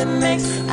it makes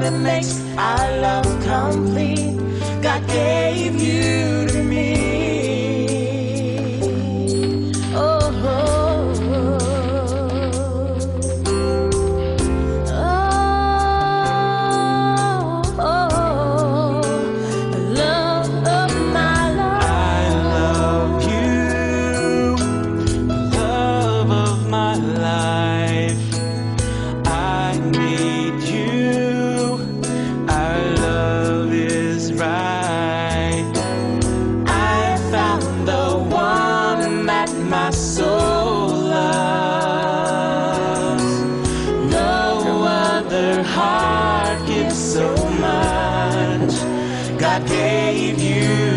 it makes our love complete. God gave you. God gave you.